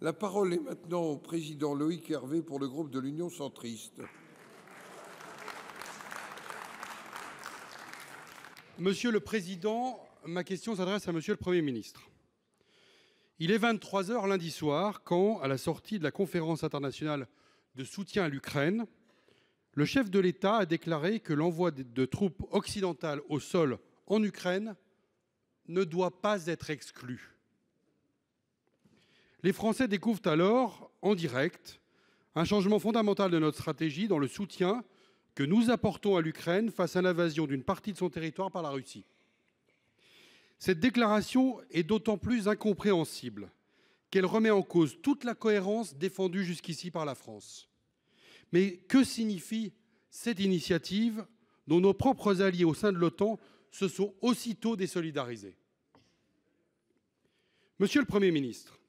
La parole est maintenant au président Loïc Hervé pour le groupe de l'Union centriste. Monsieur le président, ma question s'adresse à monsieur le 1er ministre. Il est 23 heures lundi soir quand, à la sortie de la conférence internationale de soutien à l'Ukraine, le chef de l'État a déclaré que l'envoi de troupes occidentales au sol en Ukraine ne doit pas être exclu. Les Français découvrent alors en direct un changement fondamental de notre stratégie dans le soutien que nous apportons à l'Ukraine face à l'invasion d'une partie de son territoire par la Russie. Cette déclaration est d'autant plus incompréhensible qu'elle remet en cause toute la cohérence défendue jusqu'ici par la France. Mais que signifie cette initiative dont nos propres alliés au sein de l'OTAN se sont aussitôt désolidarisés? Monsieur le Premier ministre,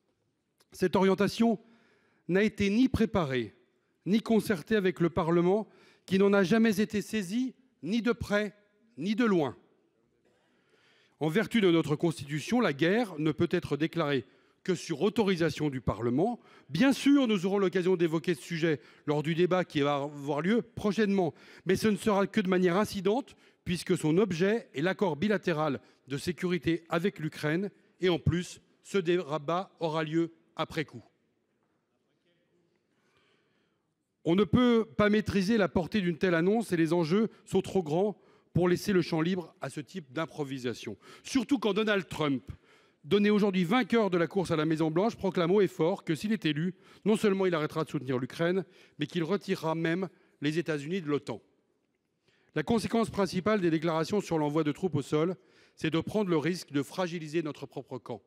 cette orientation n'a été ni préparée ni concertée avec le Parlement, qui n'en a jamais été saisi, ni de près ni de loin. En vertu de notre Constitution, la guerre ne peut être déclarée que sur autorisation du Parlement. Bien sûr, nous aurons l'occasion d'évoquer ce sujet lors du débat qui va avoir lieu prochainement, mais ce ne sera que de manière incidente, puisque son objet est l'accord bilatéral de sécurité avec l'Ukraine, et en plus, ce débat aura lieu après coup. On ne peut pas maîtriser la portée d'une telle annonce et les enjeux sont trop grands pour laisser le champ libre à ce type d'improvisation. Surtout quand Donald Trump, donné aujourd'hui vainqueur de la course à la Maison-Blanche, proclame haut et fort que s'il est élu, non seulement il arrêtera de soutenir l'Ukraine, mais qu'il retirera même les États-Unis de l'OTAN. La conséquence principale des déclarations sur l'envoi de troupes au sol, c'est de prendre le risque de fragiliser notre propre camp.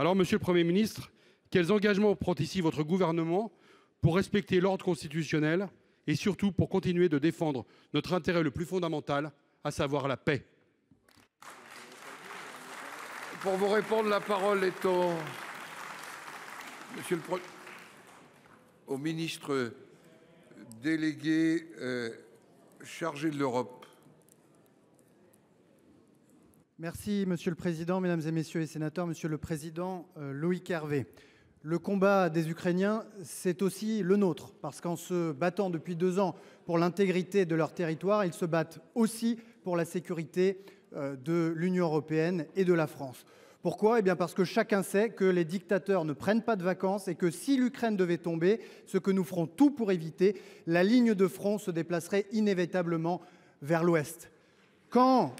Alors, monsieur le Premier ministre, quels engagements prend ici votre gouvernement pour respecter l'ordre constitutionnel et surtout pour continuer de défendre notre intérêt le plus fondamental, à savoir la paix? Pour vous répondre, la parole est au, ministre délégué euh, chargé de l'Europe. Merci Monsieur le Président, Mesdames et Messieurs les sénateurs, Monsieur le Président euh, Loïc Hervé. Le combat des Ukrainiens, c'est aussi le nôtre, parce qu'en se battant depuis deux ans pour l'intégrité de leur territoire, ils se battent aussi pour la sécurité euh, de l'Union européenne et de la France. Pourquoi? Eh bien parce que chacun sait que les dictateurs ne prennent pas de vacances et que si l'Ukraine devait tomber, ce que nous ferons tout pour éviter, la ligne de front se déplacerait inévitablement vers l'ouest. Quand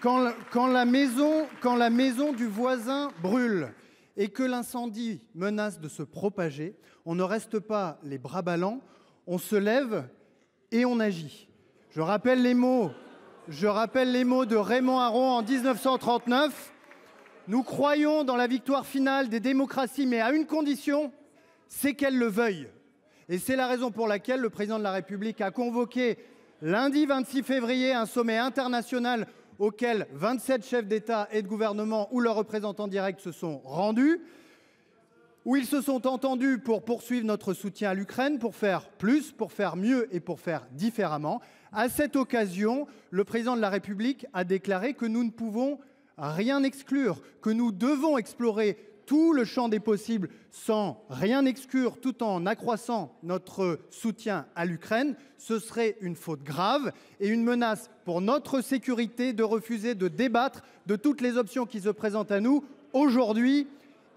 quand, la maison du voisin brûle et que l'incendie menace de se propager, on ne reste pas les bras ballants, on se lève et on agit. Je rappelle les mots, je rappelle les mots de Raymond Aron en 1939. Nous croyons dans la victoire finale des démocraties, mais à une condition, c'est qu'elles le veuillent. Et c'est la raison pour laquelle le président de la République a convoqué lundi 26 février un sommet international auquel 27 chefs d'État et de gouvernement ou leurs représentants directs se sont rendus, où ils se sont entendus pour poursuivre notre soutien à l'Ukraine, pour faire plus, pour faire mieux et pour faire différemment. À cette occasion, le président de la République a déclaré que nous ne pouvons rien exclure, que nous devons explorer tout le champ des possibles sans rien exclure tout en accroissant notre soutien à l'Ukraine, ce serait une faute grave et une menace pour notre sécurité de refuser de débattre de toutes les options qui se présentent à nous aujourd'hui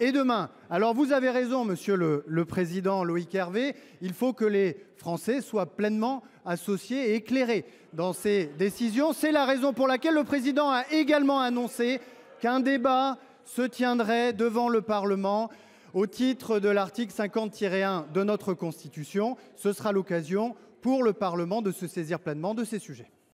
et demain. Alors vous avez raison, monsieur le, le, président Loïc Hervé, il faut que les Français soient pleinement associés et éclairés dans ces décisions. C'est la raison pour laquelle le président a également annoncé qu'un débat se tiendrait devant le Parlement au titre de l'article 50-1 de notre Constitution. Ce sera l'occasion pour le Parlement de se saisir pleinement de ces sujets.